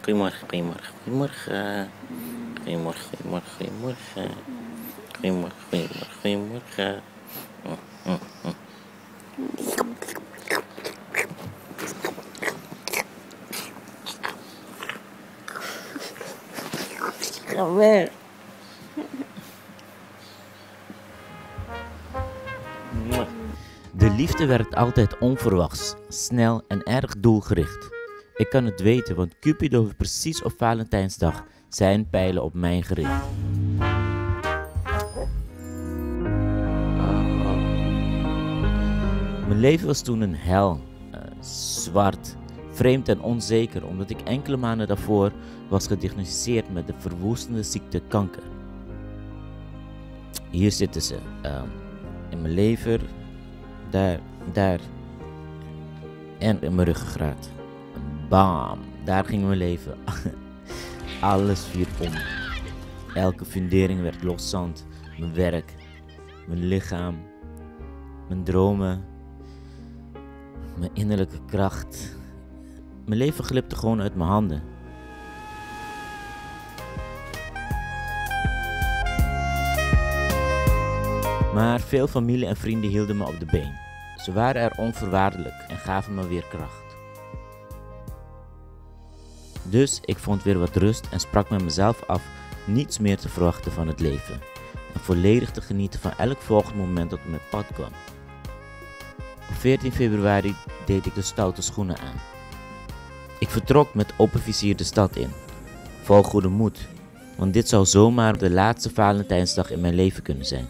Goedemorgen, goedemorgen, goedemorgen. Goedemorgen, goedemorgen, goedemorgen. Goedemorgen, goedemorgen, goedemorgen. Mm, mm, mm. Ga weg. De liefde werkt altijd onverwachts, snel en erg doelgericht. Ik kan het weten, want Cupido heeft precies op Valentijnsdag zijn pijlen op mij gericht. Mijn leven was toen een hel, eh, zwart, vreemd en onzeker, omdat ik enkele maanden daarvoor was gediagnosticeerd met de verwoestende ziekte kanker. Hier zitten ze, ehm, in mijn lever, daar, daar en in mijn ruggengraat. Bam, daar ging mijn leven. Alles viel om. Elke fundering werd loszand. Mijn werk, mijn lichaam, mijn dromen, mijn innerlijke kracht. Mijn leven glipte gewoon uit mijn handen. Maar veel familie en vrienden hielden me op de been. Ze waren er onvoorwaardelijk en gaven me weer kracht. Dus ik vond weer wat rust en sprak met mezelf af niets meer te verwachten van het leven. En volledig te genieten van elk volgend moment dat op mijn pad kwam. Op 14 februari deed ik de stoute schoenen aan. Ik vertrok met open vizier de stad in, vol goede moed, want dit zou zomaar de laatste Valentijnsdag in mijn leven kunnen zijn.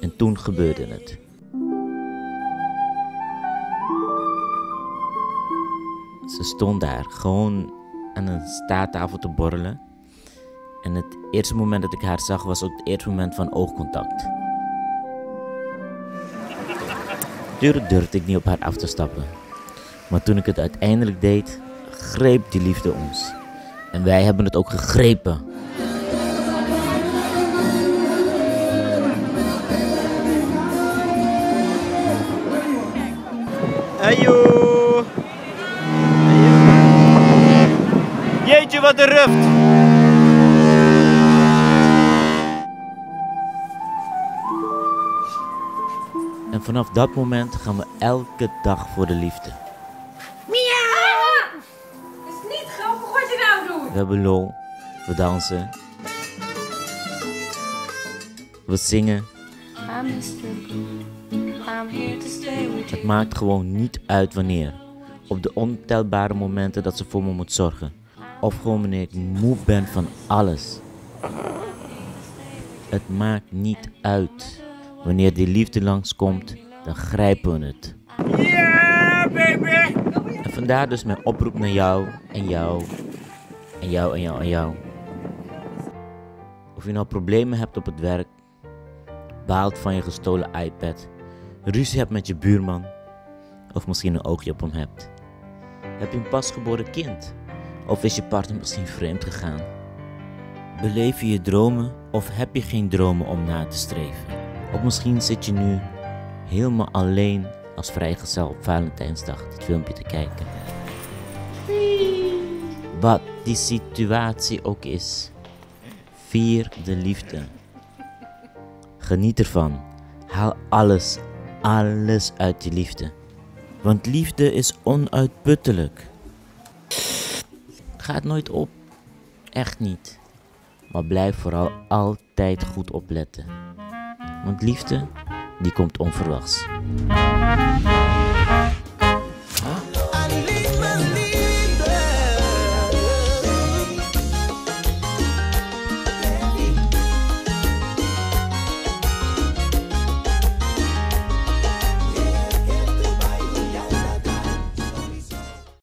En toen gebeurde het. Ze stond daar, gewoon aan een staattafel te borrelen. En het eerste moment dat ik haar zag was ook het eerste moment van oogcontact. Tuurlijk durfde ik niet op haar af te stappen. Maar toen ik het uiteindelijk deed, greep die liefde ons. En wij hebben het ook gegrepen. Ayo. Wat een ruft. En vanaf dat moment gaan we elke dag voor de liefde. Het is niet grappig wat je nou doet. We hebben lol, we dansen, we zingen. I'm Mr. Blue. I'm here to stay with Het maakt gewoon niet uit wanneer. Op de ontelbare momenten dat ze voor me moet zorgen. Of gewoon wanneer ik moe ben van alles. Het maakt niet uit. Wanneer die liefde langskomt, dan grijpen we het. Yeah, baby. En vandaar dus mijn oproep naar jou en jou en jou en jou en jou. Of je nou problemen hebt op het werk, baalt van je gestolen iPad, ruzie hebt met je buurman, of misschien een oogje op hem hebt. Heb je een pasgeboren kind? Of is je partner misschien vreemd gegaan? Beleef je je dromen of heb je geen dromen om na te streven? Of misschien zit je nu helemaal alleen als vrijgezel op Valentijnsdag dit filmpje te kijken. Wat die situatie ook is, vier de liefde. Geniet ervan. Haal alles, alles uit die liefde. Want liefde is onuitputtelijk. Gaat nooit op. Echt niet. Maar blijf vooral altijd goed opletten. Want liefde, die komt onverwachts.